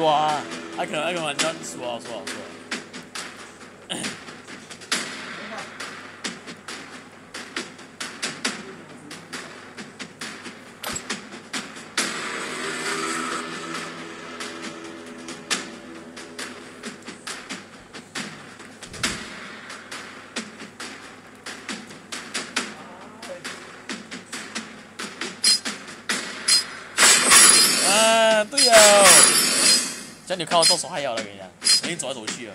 抓！还可能还可能抓，抓，抓，抓。叫你看我做啥样了，人家，天你走来走去的。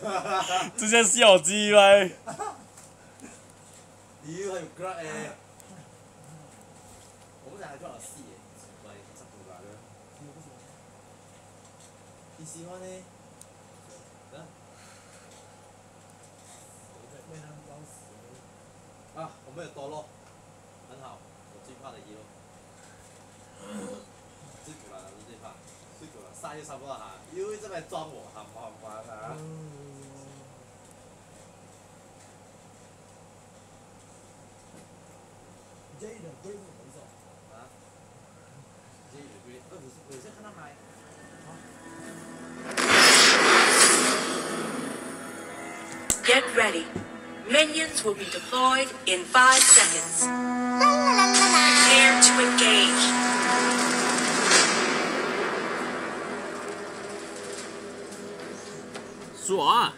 哈哈直接笑机呗！你还有个 A。大太多了，死的，怪十度了。你喜欢呢？对吧？没那么装死。啊，我们有多路，很好，我最怕的一路。最久了，我最怕，最久了。杀就差不多哈，因为这边装我，哈，慌慌你这一轮。Get ready. Minions will be deployed in five seconds. Prepare to engage. Sua!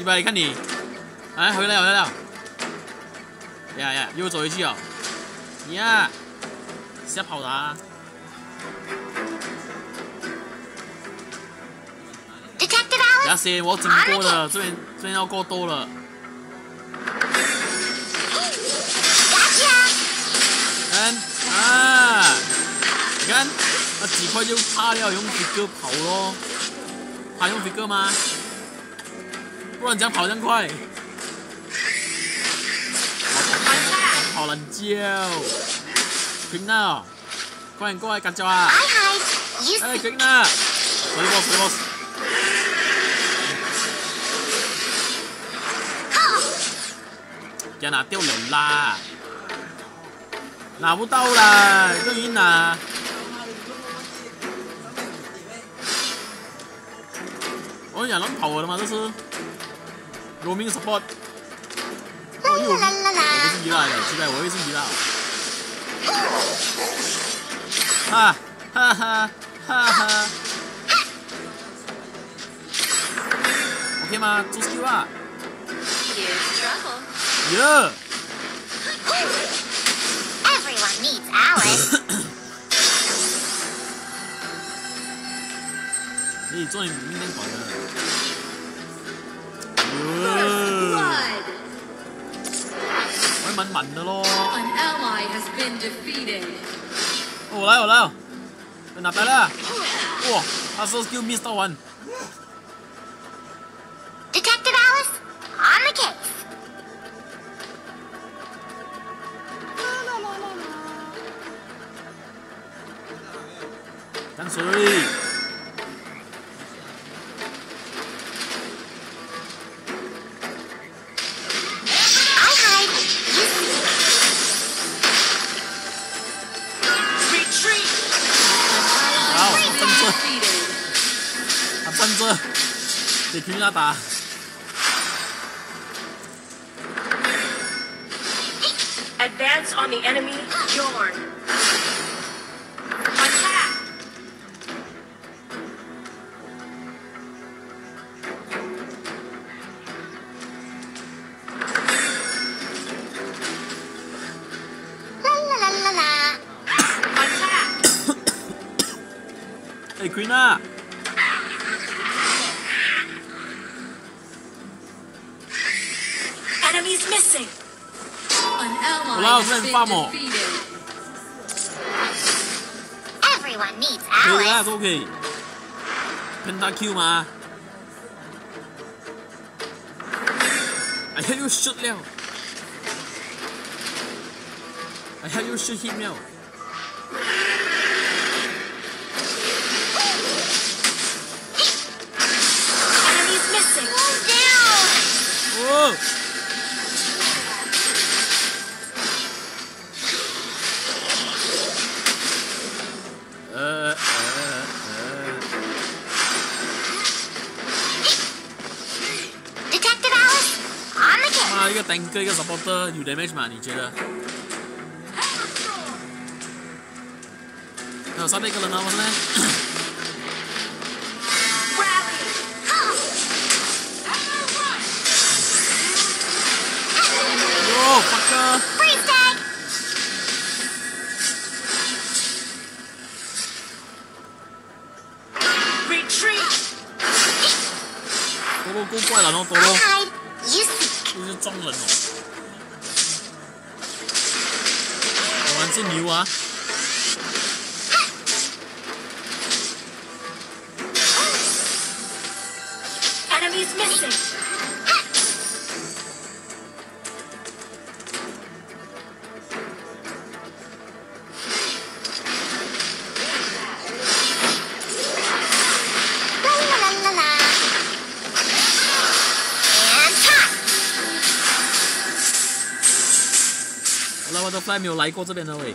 一百，你看你，哎，回来回来了，呀呀，又走回去哦，呀，瞎跑啊！小心，我整过了？这边这边要过多了，干啊，看，那几块就差了，用飞哥跑喽，还用飞哥吗？不然这样跑这样快，跑狼叫 k i n g n 快点过来赶车啊！哎嗨，哎 Kingna，水人水啦？拿不到啦，这阴拿。我想能跑的吗？这是？罗明，spot。又啦啦啦！我是吉拉的，现在我也是吉拉。哈，哈哈，哈哈。okay 嘛，trust you 啊。Yeah. Everyone needs Alice. 哎，终于明天搞定了。我还蛮满的咯。我来，我来，笨哪台啦？哇，他说 skill missed one。Detective Alice, on the case。干水。给 Queen 娜打。 Advance on the enemy. Yorn. Attack. La la la la la. Attack. 哎，Queen An ally Wow, has then been vamos. defeated. Everyone needs 可以啊， Alice. 都可以。Penta Q 嘛。哎呀，又 shoot 了。哎呀，又 shoot hit 了。 Enemies missing. Move down. 哦。 on the case. 妈，一个 tanker 一个 supporter 有 damage 吗？你觉得？还有上面一个人啊，不是呢？ Rally. 哟，fucker！ Freeze tag. Retreat. 多多够怪了，然后多 I'll 多 这是撞人哦！我们这牛啊！都快没有来过这边了喂。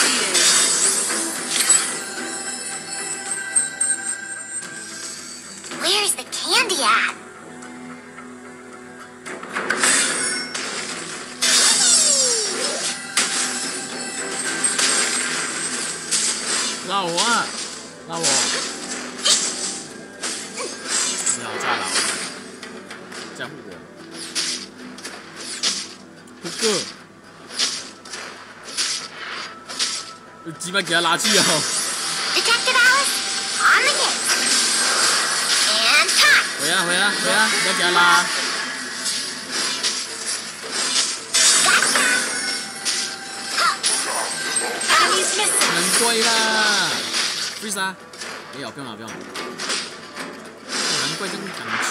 鸡巴给他拉去哦！会啊会啊会啊！给他拉。很贵啦，为啥？没有，不用了，不用。难怪这么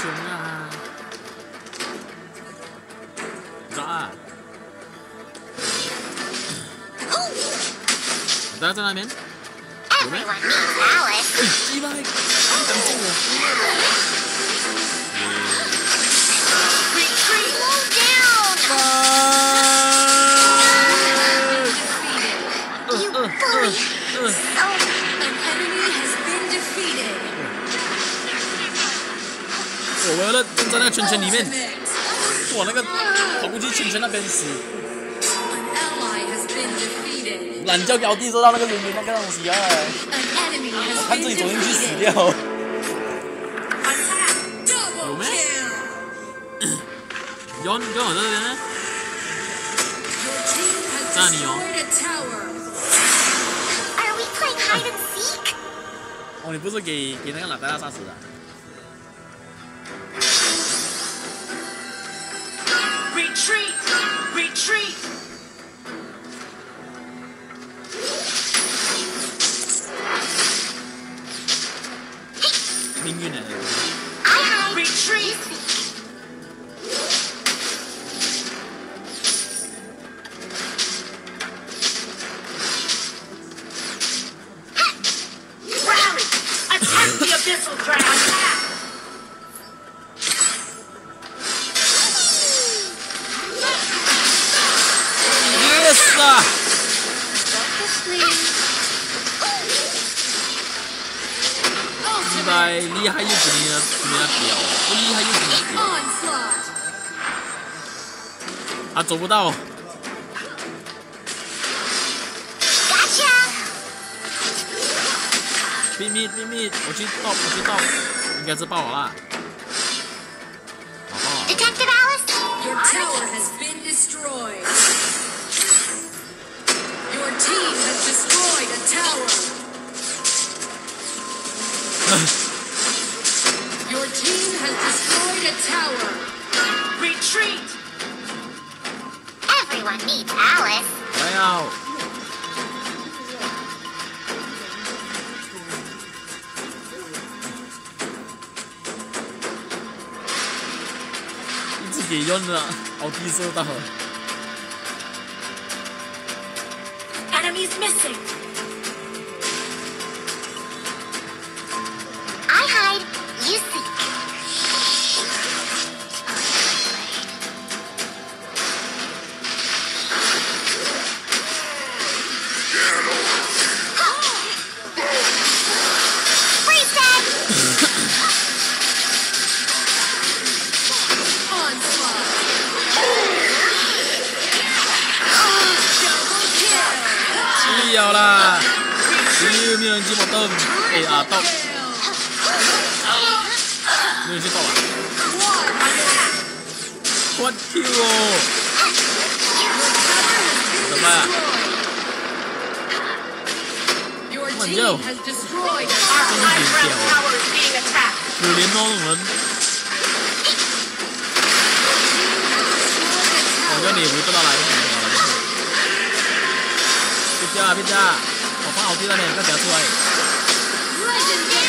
穷啊！咋？家在那边。哎，鸡巴！我完了，站在那个圈圈里面，我那个红鸡圈圈那边死。你叫表弟说到那个人民那个东西啊，看自己走进去死掉。有没有？你跟我这边？那你哦。哦，你不是给给那个老大杀死的？厉害又怎么样？怎么样屌？不厉害又怎么样？他走不到。秘密秘密，我去倒，我去倒，应该是爆完了。啊。team has destroyed a tower. Your team has destroyed a tower. Retreat. Everyone needs Alice. 不要！一直给用的，好低收到。 lên chi một tôm để à, tộc lên chi tộc à quất kill tập ba Mẩn dâu Cái gì kiểu Lùi đến nó rồi Còn cái niềm của tôi là lại Pizza, pizza 好，就这样子来。